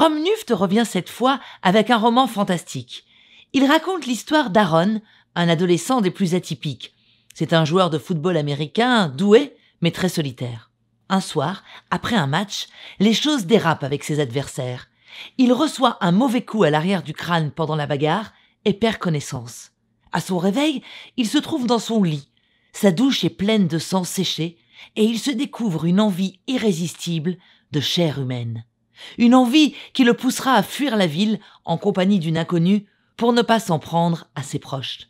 Romnuft revient cette fois avec un roman fantastique. Il raconte l'histoire d'Aaron, un adolescent des plus atypiques. C'est un joueur de football américain doué, mais très solitaire. Un soir, après un match, les choses dérapent avec ses adversaires. Il reçoit un mauvais coup à l'arrière du crâne pendant la bagarre et perd connaissance. À son réveil, il se trouve dans son lit. Sa douche est pleine de sang séché et il se découvre une envie irrésistible de chair humaine. Une envie qui le poussera à fuir la ville en compagnie d'une inconnue pour ne pas s'en prendre à ses proches.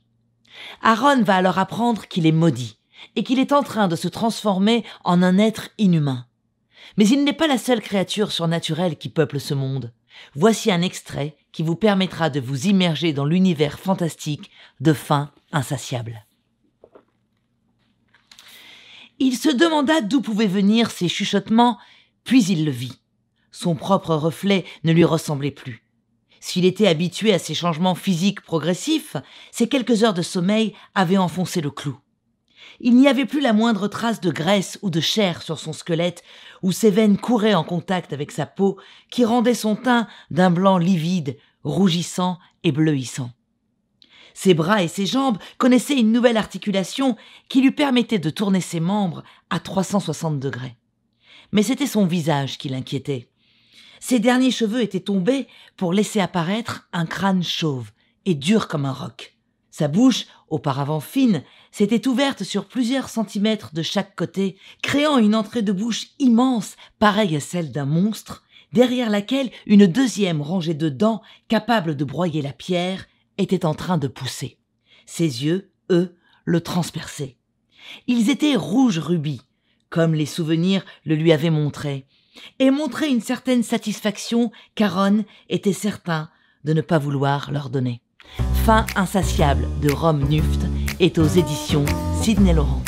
Aaron va alors apprendre qu'il est maudit et qu'il est en train de se transformer en un être inhumain. Mais il n'est pas la seule créature surnaturelle qui peuple ce monde. Voici un extrait qui vous permettra de vous immerger dans l'univers fantastique de faim insatiable. Il se demanda d'où pouvaient venir ces chuchotements, puis il le vit. Son propre reflet ne lui ressemblait plus. S'il était habitué à ces changements physiques progressifs, ces quelques heures de sommeil avaient enfoncé le clou. Il n'y avait plus la moindre trace de graisse ou de chair sur son squelette, où ses veines couraient en contact avec sa peau, qui rendait son teint d'un blanc livide, rougissant et bleuissant. Ses bras et ses jambes connaissaient une nouvelle articulation qui lui permettait de tourner ses membres à 360 degrés. Mais c'était son visage qui l'inquiétait. Ses derniers cheveux étaient tombés pour laisser apparaître un crâne chauve et dur comme un roc. Sa bouche, auparavant fine, s'était ouverte sur plusieurs centimètres de chaque côté, créant une entrée de bouche immense, pareille à celle d'un monstre, derrière laquelle une deuxième rangée de dents, capable de broyer la pierre, était en train de pousser. Ses yeux, eux, le transperçaient. Ils étaient rouges rubis, comme les souvenirs le lui avaient montré, et montraient une certaine satisfaction qu'Aaron était certain de ne pas vouloir leur donner. Fin insatiable de Rome Nuft est aux éditions Sidney Laurent.